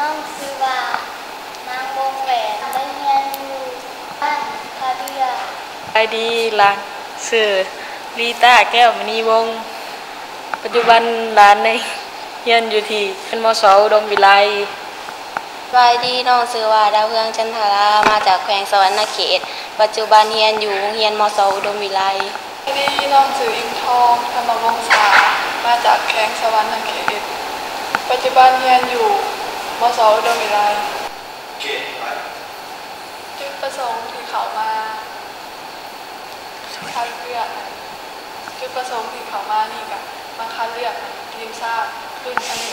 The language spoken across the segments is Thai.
น้องซือว่ามางวงแหวนได้เรียนอยู่บ้านพาเบียไปดีลักสื่อลีตาแก้วมณีวง ปัจจุบันร้านในเฮียนอยู่ที่เป็นมอสอุดมวิไลวายดีน้องซื้อว่าดาวเพืองจันทรา มาจากแขวงสวรรค์เขต ปัจจุบันเฮียนอยู่เฮียนมอสอุดมวิไลดีน้องซื้ออิงทองธรรมวงศามาจากแขวงสวรรค์เขต ปัจจุบันเฮียนอยู่ มศอุดมวิไลจุดประสงค์ที่เขามาคัดเลือกจุดประสงค์ที่เขามานี่กับมาคัดเลือกทีมชาติรุ่นอายุ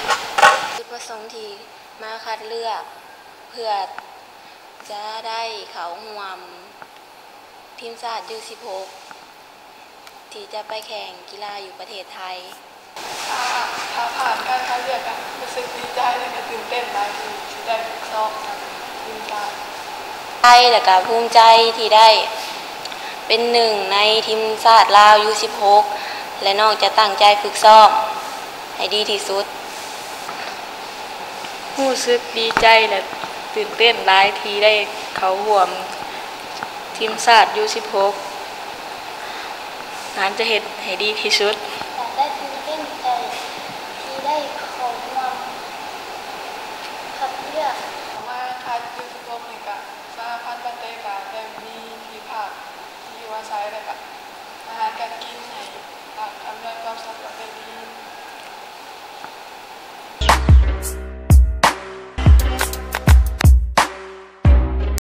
16จุดประสงค์ที่มาคัดเลือกเพื่อจะได้เขาห่วมทีมชาติยู16ที่จะไปแข่งกีฬาอยู่ประเทศไทยถ้าถ้าผ่านการคัดเลือกอะรู้สึกดีใจและ กซ้อมกับทีมชาติไทยและก็ภูมิใจที่ได้เป็นหนึ่งในทีมชาติลาวยู16และน้องจะตั้งใจฝึกซ้อมให้ดีที่สุดรู้สึกดีใจและตื่นเต้นหลายทีได้เขาห่วมทีมชาติยู16หลานจะเฮ็ดให้ดีที่สุด อยากได้ตื่นเต้นใจที่ได้ของรางคัดเลือก มาคั ดยูทูบนี่กะสหพันธ์บันเตกาแต่มีที่ภาคที่ว่าใช้แล้วก็อาหารการกินให้อำนวยความสะดวกได้ดี